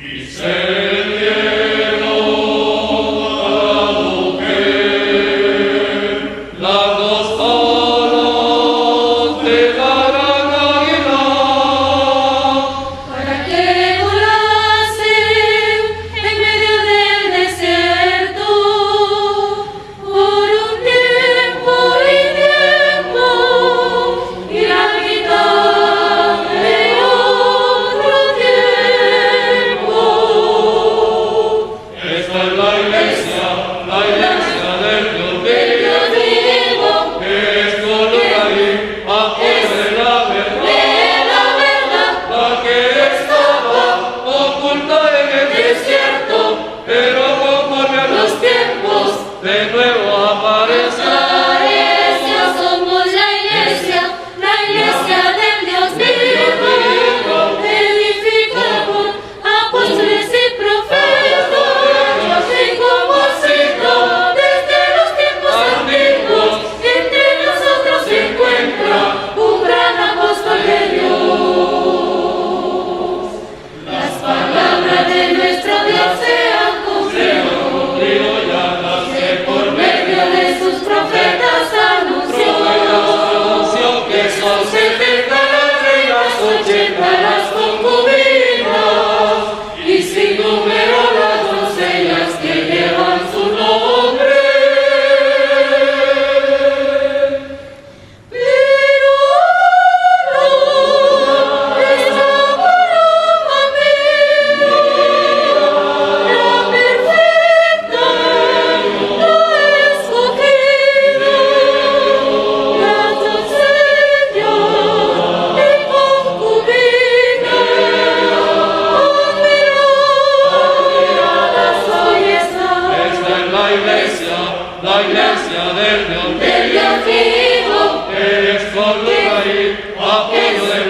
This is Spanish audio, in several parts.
La voz la iglesia del Dios, del Dios vivo, eres por lugar y apoyo de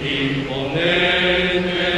Imponente